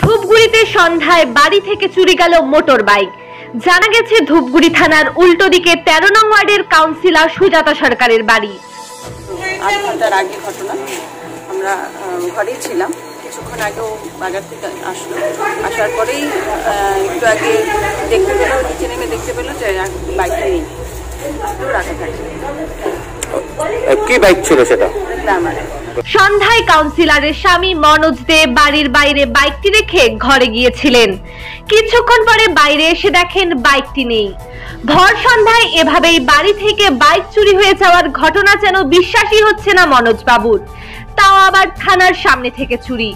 ধূপগুড়িতে সন্ধ্যায় বাড়ি থেকে চুরি গেল মোটর বাইক। জানা গেছে ধূপগুড়ি থানার উল্টো দিকে তেরো নং ওয়ার্ডের কাউন্সিলর সুজাতা সরকারের বাড়ি। আধ ঘণ্টার আগে ঘটনা। আমরা ঘরেই ছিলাম। কিছুক্ষণ আগেও বাজার থেকে আসলো। আসার পরেই একটু আগে দেখতে পেল নিচে নেমে দেখতে পেল যে বাইকটা নেই। রাখা থাকে কি বাইক ছিল সেটা? সন্ধ্যায় কাউন্সিলরের স্বামী মনোজ দে বাড়ির বাইরে বাইকটি রেখে ঘরে গিয়েছিলেন। কিছুক্ষণ পরে বাইরে এসে দেখেন বাইকটি নেই। ভর সন্ধ্যায় এভাবেই বাড়ি থেকে বাইক চুরি হয়ে যাওয়ার ঘটনা যেন বিশ্বাসই হচ্ছে না মনোজ বাবুর তাও আবার থানার সামনে থেকে চুরি।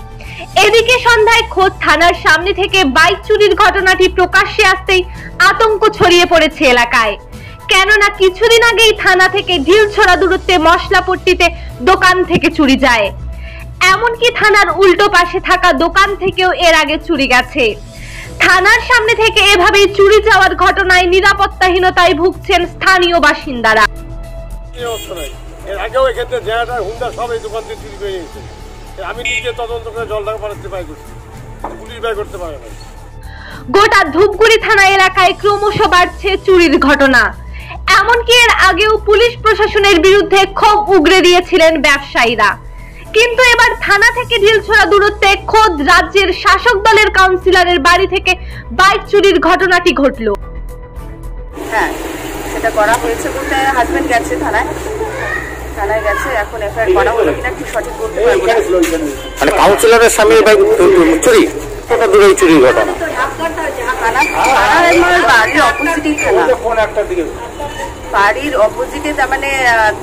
এদিকে সন্ধ্যায় খোদ থানার সামনে থেকে বাইক চুরির ঘটনাটি প্রকাশ্যে আসতেই আতঙ্ক ছড়িয়ে পড়েছে এলাকায়। কেননা কিছুদিন আগেই থানা থেকে ঢিল ছড়া দূরত্বে মশলাপট্টিতে দোকান থেকে চুরি যায়। এমনকি থানার উল্টো পাশে থাকা দোকান থেকেও এর আগে চুরি গেছে। থানার সামনে থেকে এভাবেই চুরি যাওয়ার ঘটনায় নিরাপত্তাহীনতায় ভুগছেন স্থানীয় বাসিন্দারা। এই অবস্থা নাই। এর আগেও এক্ষেত্রে জায়গাটা হুন্ডা সব এই দোকান থেকে চুরি করে নিয়েছে আমি নিজে তদন্ত করে জল টাকা পাই করছি। পুলিশ বাই করতে পারে না। গোটা ধূপগুড়ি থানা এলাকায় ক্রমশ বাড়ছে চুরির ঘটনা। এমনকি এর আগেও পুলিশ প্রশাসনের বিরুদ্ধে ক্ষোভ উগরে দিয়েছিলেন ব্যবসায়ীরা। কিন্তু এবার থানা থেকে ঢিলছড়া দূরত্বে খোদ রাজ্যের শাসক দলের কাউন্সিলরের বাড়ি থেকে বাইক চুরির ঘটনাটি ঘটলো। হ্যাঁ সেটা করা হয়েছে বলতে হাজবেন্ড গেছে থানায়। থানায় গেছে এখন এফআইআর করা হলো কিনা ঠিক সঠিক বলতে পারব না। মানে কাউন্সিলরের স্বামী বাইক চুরি ঘটনা? থানা বাড়ির অপোজিটে তার মানে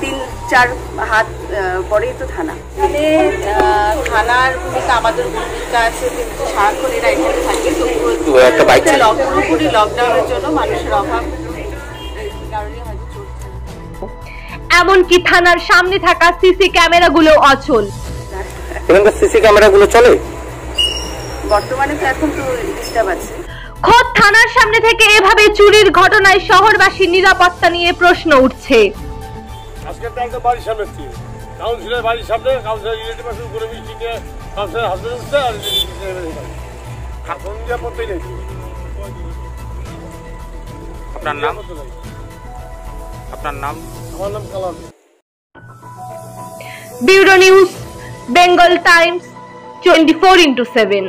তিন চার হাত পরেই তো থানা। এখানে আহ, থানার ভূমিকা আমাদের ভূমিকা আছে কিন্তু সারাক্ষণ এরা এখানে থাকে তো একটা বাইক পুরোপুরি লকডাউনের জন্য মানুষের অভাব। কারণে হয়তো এমনকি থানার সামনে থাকা সিসি ক্যামেরাগুলো অচল। এখানকার সিসি ক্যামেরাগুলো চলে? বর্তমানে তো এখন তো ডিস্টার্ব আছে। খোদ থানার সামনে থেকে এভাবে চুরির ঘটনায় শহরবাসীর নিরাপত্তা নিয়ে প্রশ্ন উঠছে। বাড়ির সামনে ছিল। কাউন্সিলের বাড়ির সামনে কাউন্সিলর রিলেটিভ আসলে করে মিষ্টি নিয়ে কাউন্সিলর হাসপাতাল উঠছে আর এখন নিরাপত্তাই নেই। আপনার নাম? আপনার নাম? আমার নাম Kalam. Bureau news Bengal Times twenty four into seven.